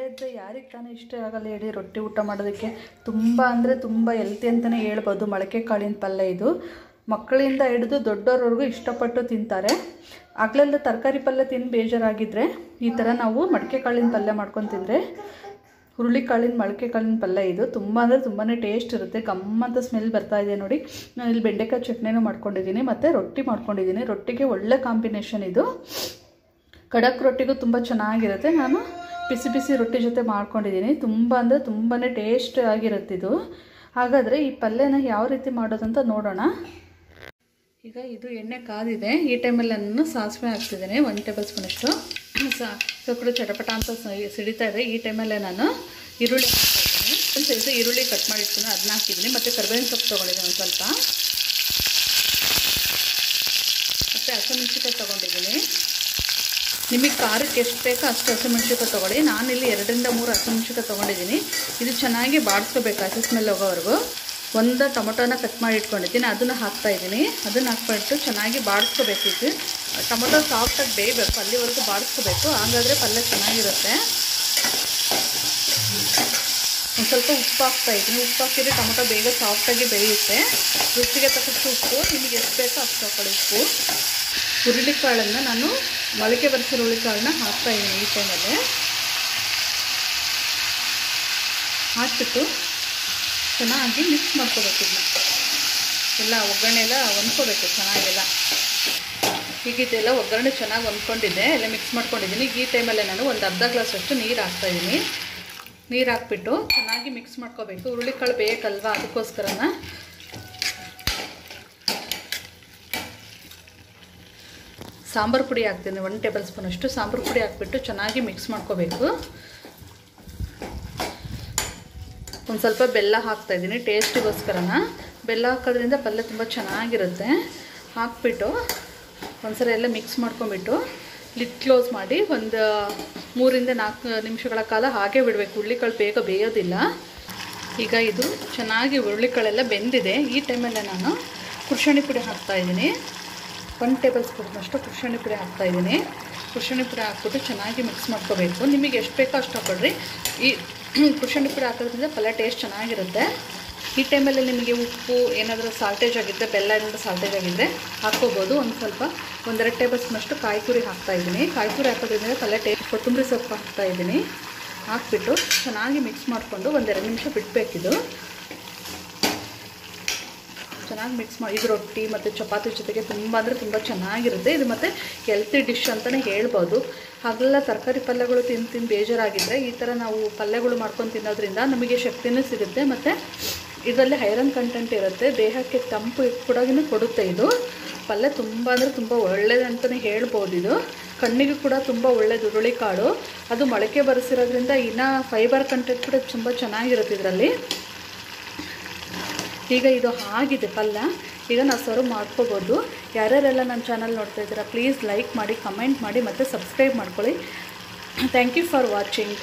ಪಲ್ಯ ಇದ್ದರೆ ಯಾರಿಗೆ ತಾನೇ ಇಷ್ಟ ಆಗಲ್ಲ ಹೇಳಿ ರೊಟ್ಟಿ ಊಟ ಮಾಡೋದಕ್ಕೆ. ತುಂಬ ಅಂದರೆ ತುಂಬ ಹೆಲ್ತಿ ಅಂತಲೇ ಹೇಳ್ಬೋದು. ಮೊಳಕೆ ಕಾಳಿನ ಪಲ್ಯ ಇದು. ಮಕ್ಕಳಿಂದ ಹಿಡಿದು ದೊಡ್ಡವ್ರವ್ರಿಗೂ ಇಷ್ಟಪಟ್ಟು ತಿಂತಾರೆ. ಆಗಲೆಲ್ಲ ತರಕಾರಿ ಪಲ್ಯ ತಿಂದು ಬೇಜಾರಾಗಿದ್ದರೆ ಈ ಥರ ನಾವು ಮಡಕೆ ಕಾಳಿನ ಪಲ್ಯ ಮಾಡ್ಕೊಂಡು ತಿಂದರೆ. ಹುರುಳಿಕಾಳಿನ ಮೊಳಕೆ ಕಾಳಿನ ಪಲ್ಯ ಇದು. ತುಂಬ ಅಂದರೆ ತುಂಬಾ ಟೇಸ್ಟ್ ಇರುತ್ತೆ. ಗಮ್ಮಂತ ಸ್ಮೆಲ್ ಬರ್ತಾ ಇದೆ ನೋಡಿ. ನಾನು ಇಲ್ಲಿ ಬೆಂಡೆಕಾಯಿ ಚಟ್ನಿನೂ ಮಾಡ್ಕೊಂಡಿದ್ದೀನಿ. ಮತ್ತು ರೊಟ್ಟಿ ಮಾಡ್ಕೊಂಡಿದ್ದೀನಿ. ರೊಟ್ಟಿಗೆ ಒಳ್ಳೆ ಕಾಂಬಿನೇಷನ್ ಇದು. ಖಡಕ್ ರೊಟ್ಟಿಗೂ ತುಂಬ ಚೆನ್ನಾಗಿರುತ್ತೆ. ನಾನು ಬಿಸಿ ಬಿಸಿ ರೊಟ್ಟಿ ಜೊತೆ ಮಾಡ್ಕೊಂಡಿದ್ದೀನಿ. ತುಂಬ ಅಂದರೆ ತುಂಬಾ ಟೇಸ್ಟ್ ಆಗಿರುತ್ತೆ ಇದು. ಹಾಗಾದರೆ ಈ ಪಲ್ಯನ ಯಾವ ರೀತಿ ಮಾಡೋದಂತ ನೋಡೋಣ. ಈಗ ಇದು ಎಣ್ಣೆ ಕಾದಿದೆ. ಈ ಟೈಮಲ್ಲಿ ನಾನು ಸಾಸಿವೆ ಹಾಕ್ತಿದ್ದೀನಿ. ಒನ್ ಟೇಬಲ್ ಸ್ಪೂನಷ್ಟು ಸಾ ಸಕ್ಕರೆ ಚಟಪಟ ಅಂತ ಸಿಡಿತಾ ಇದೆ. ಈ ಟೈಮಲ್ಲೇ ನಾನು ಈರುಳ್ಳಿ ಹಾಕ್ತಾಯಿದ್ದೀನಿ ಸ್ವಲ್ಪ ಈರುಳ್ಳಿ ಕಟ್ ಮಾಡಿರ್ತೀನಿ ಅದನ್ನ ಹಾಕಿದ್ದೀನಿ. ಮತ್ತು ಕರ್ಬೇವಿನ ಸೊಪ್ಪು ತೊಗೊಂಡಿದ್ದೀನಿ ಒಂದು ಸ್ವಲ್ಪ. ಮತ್ತು ಹಸಿಮೆಣಸಿಕಾಯಿ ತೊಗೊಂಡಿದ್ದೀನಿ. ನಿಮಗೆ ಖಾರಕ್ಕೆ ಎಷ್ಟು ಬೇಕೋ ಅಷ್ಟು ಹಸಿಮೆಣ್ಸಿಕಾಯಿ ತೊಗೊಳ್ಳಿ. ಇಲ್ಲಿ ಎರಡರಿಂದ ಮೂರು ಹಸಿಮೆಣ್ಸಿಕಾಯಿ ತೊಗೊಂಡಿದ್ದೀನಿ. ಇದು ಚೆನ್ನಾಗಿ ಬಾಡಿಸ್ಕೋಬೇಕು ಹಸಿ ಸ್ಮೆಲ್ ಹೋಗೋವರೆಗೂ. ಒಂದು ಟೊಮೊಟೊನ ಕಟ್ ಮಾಡಿ ಇಟ್ಕೊಂಡಿದ್ದೀನಿ. ಅದನ್ನು ಹಾಕ್ತಾ ಇದ್ದೀನಿ. ಅದನ್ನು ಹಾಕ್ಬಿಟ್ಟು ಚೆನ್ನಾಗಿ ಬಾಡಿಸ್ಕೋಬೇಕು ಇದು. ಟೊಮೊಟೊ ಸಾಫ್ಟಾಗಿ ಬೇಯಬೇಕು. ಅಲ್ಲಿವರೆಗೂ ಬಾಡಿಸ್ಕೋಬೇಕು. ಹಾಗಾದರೆ ಪಲ್ಯ ಚೆನ್ನಾಗಿರುತ್ತೆ. ಒಂದು ಸ್ವಲ್ಪ ಉಪ್ಪು ಹಾಕ್ತಾ ಇದ್ದೀನಿ. ಉಪ್ಪು ಹಾಕಿದ್ರೆ ಟೊಮೊಟೊ ಬೇಗ ಸಾಫ್ಟಾಗಿ ಬೇಯುತ್ತೆ. ರುಚಿಗೆ ತಕ್ಕಷ್ಟು ಉಪ್ಪು. ನಿಮಗೆ ಎಷ್ಟು ಬೇಕೋ ಅಷ್ಟು ಹಾಕೊಳ್ಳಿ ಉಪ್ಪು. ಹುರುಳಿಕಾಳನ್ನು ನಾನು ಮೊಳಕೆ ಬರಿಸಿರೋ ಹುರುಳಿಕಾಳನ್ನ ಹಾಕ್ತಾ ಇದ್ದೀನಿ ಈ ಟೈಮಲ್ಲಿ. ಹಾಕ್ಬಿಟ್ಟು ಚೆನ್ನಾಗಿ ಮಿಕ್ಸ್ ಮಾಡ್ಕೋಬೇಕು ಇದನ್ನ. ಎಲ್ಲ ಒಗ್ಗರಣೆ ಎಲ್ಲ ಹೊಂದ್ಕೋಬೇಕು, ಚೆನ್ನಾಗೆಲ್ಲ. ಈಗ ಇದೆಲ್ಲ ಒಗ್ಗರಣೆ ಚೆನ್ನಾಗಿ ಹೊಂದ್ಕೊಂಡಿದ್ದೆ, ಎಲ್ಲ ಮಿಕ್ಸ್ ಮಾಡ್ಕೊಂಡಿದ್ದೀನಿ. ಈ ಟೈಮಲ್ಲೇ ನಾನು ಒಂದು ಅರ್ಧ ಗ್ಲಾಸಷ್ಟು ನೀರು ಹಾಕ್ತಾಯಿದ್ದೀನಿ ನೀರು ಹಾಕ್ಬಿಟ್ಟು ಚೆನ್ನಾಗಿ ಮಿಕ್ಸ್ ಮಾಡ್ಕೋಬೇಕು. ಹುರುಳಿಕಾಳು ಬೇಕಲ್ವಾ? ಅದಕ್ಕೋಸ್ಕರನ ಸಾಂಬಾರು ಪುಡಿ ಹಾಕ್ತೀನಿ ಒನ್ ಟೇಬಲ್ ಸ್ಪೂನ್ ಅಷ್ಟು ಸಾಂಬಾರು ಪುಡಿ ಹಾಕ್ಬಿಟ್ಟು ಚೆನ್ನಾಗಿ ಮಿಕ್ಸ್ ಮಾಡ್ಕೋಬೇಕು. ಒಂದು ಸ್ವಲ್ಪ ಬೆಲ್ಲ ಹಾಕ್ತಾಯಿದ್ದೀನಿ ಟೇಸ್ಟಿಗೋಸ್ಕರನ? ಬೆಲ್ಲ ಹಾಕೋದ್ರಿಂದ ಪಲ್ಯ ತುಂಬ ಚೆನ್ನಾಗಿರುತ್ತೆ. ಹಾಕ್ಬಿಟ್ಟು ಒಂದ್ಸಲ ಎಲ್ಲ ಮಿಕ್ಸ್ ಮಾಡ್ಕೊಂಬಿಟ್ಟು ಲಿಡ್ ಕ್ಲೋಸ್ ಮಾಡಿ ಒಂದು ಮೂರಿಂದ ನಾಲ್ಕು ನಿಮಿಷಗಳ ಕಾಲ ಹಾಗೆ ಬಿಡಬೇಕು. ಹುರುಳಿಕಾಳು ಬೇಗ ಬೇಯೋದಿಲ್ಲ. ಈಗ ಇದು ಚೆನ್ನಾಗಿ ಹುರುಳಿಕಾಳೆಲ್ಲ ಬೆಂದಿದೆ. ಈ ಟೈಮಲ್ಲೇ ನಾನು ಕುರ್ಷಣಿ ಪುಡಿ ಹಾಕ್ತಾಯಿದ್ದೀನಿ ಒನ್ ಟೇಬಲ್ ಸ್ಪೂನ್ನಷ್ಟು ಕುರ್ಷಣಿ ಪುಡಿ ಹಾಕ್ತಾಯಿದ್ದೀನಿ ಕುರ್ಷಣಿ ಪುಡಿ ಹಾಕ್ಬಿಟ್ಟು ಚೆನ್ನಾಗಿ ಮಿಕ್ಸ್ ಮಾಡ್ಕೋಬೇಕು. ನಿಮಗೆ ಎಷ್ಟು ಬೇಕೋ ಅಷ್ಟು ಹಾಕೊಳ್ರಿ ಈ ಕುರ್ಷಣಿ ಪುಡಿ ಹಾಕೋದ್ರಿಂದ ಪಲ್ಯ ಟೇಸ್ಟ್ ಚೆನ್ನಾಗಿರುತ್ತೆ. ಈ ಟೈಮಲ್ಲಿ ನಿಮಗೆ ಉಪ್ಪು, ಏನಾದರೂ ಸಾಲ್ಟೇಜ್ ಆಗಿದ್ದರೆ ಬೆಲ್ಲ ಏನಾದರೂ ಸಾಲ್ಟೇಜ್ ಆಗಿದ್ದರೆ ಹಾಕ್ಕೋಬೋದು. ಒಂದು ಸ್ವಲ್ಪ, ಒಂದೆರಡು ಟೇಬಲ್ ಸ್ಪೂನಷ್ಟು ಕಾಯಿ ಹಾಕ್ತಾ ಹಾಕ್ತಾಯಿದ್ದೀನಿ ಕಾಯಿ ಕುರಿ ಹಾಕೋದ್ರಿಂದ ಪಲ್ಯ ಟೇಸ್ಟ್ ಕೊತ್ತಂಬರಿ ಸೊಪ್ಪು ಹಾಕ್ತಾಯಿದ್ದೀನಿ ಹಾಕ್ಬಿಟ್ಟು ಚೆನ್ನಾಗಿ ಮಿಕ್ಸ್ ಮಾಡಿಕೊಂಡು ಒಂದೆರಡು ನಿಮಿಷ ಬಿಡಬೇಕಿದು. ಚೆನ್ನಾಗಿ ಮಿಕ್ಸ್ ಮಾಡಿ ಇದು ರೊಟ್ಟಿ ಮತ್ತು ಚಪಾತಿ ಜೊತೆಗೆ ತುಂಬ ಅಂದರೆ ತುಂಬ ಚೆನ್ನಾಗಿರುತ್ತೆ. ಇದು ಮತ್ತು ಹೆಲ್ತಿ ಡಿಶ್ ಅಂತಲೇ ಹೇಳ್ಬೋದು. ಹಾಗೆಲ್ಲ ತರಕಾರಿ ಪಲ್ಯಗಳು ತಿಂದು ತಿಂದು ಬೇಜಾರಾಗಿದ್ದರೆ ಈ ಥರ ನಾವು ಪಲ್ಯಗಳು ಮಾಡ್ಕೊಂಡು ತಿನ್ನೋದ್ರಿಂದ ನಮಗೆ ಶಕ್ತಿನೂ ಸಿಗುತ್ತೆ ಮತ್ತು ಇದರಲ್ಲಿ ಐರನ್ ಕಂಟೆಂಟ್ ಇರುತ್ತೆ. ದೇಹಕ್ಕೆ ತಂಪು ಕೂಡ ಕೊಡುತ್ತೆ ಇದು. ಪಲ್ಯ ತುಂಬ ಅಂದರೆ ತುಂಬ ಒಳ್ಳೆಯದಂತಲೇ ಹೇಳ್ಬೋದು ಇದು. ಕಣ್ಣಿಗೆ ಕೂಡ ತುಂಬ ಒಳ್ಳೆಯದು ಹುರುಳಿಕಾಳು. ಅದು ಮೊಳಕೆ ಬರೆಸಿರೋದ್ರಿಂದ ಇನ್ನೂ ಫೈಬರ್ ಕಂಟೆಂಟ್ ಕೂಡ ತುಂಬ ಚೆನ್ನಾಗಿರುತ್ತೆ ಇದರಲ್ಲಿ. ಈಗ ಇದು ಆಗಿದೆ ಪಲ್ಯ ಈಗ ನಾವು ಸರ್ವ್ ಮಾಡ್ಕೋಬೋದು. ಯಾರ್ಯಾರೆಲ್ಲ ನನ್ನ ಚಾನಲ್ ನೋಡ್ತಾ ಇದ್ದೀರಾ ಪ್ಲೀಸ್ ಲೈಕ್ ಮಾಡಿ ಕಮೆಂಟ್ ಮಾಡಿ ಮತ್ತು ಸಬ್ಸ್ಕ್ರೈಬ್ ಮಾಡ್ಕೊಳ್ಳಿ. Thank you for watching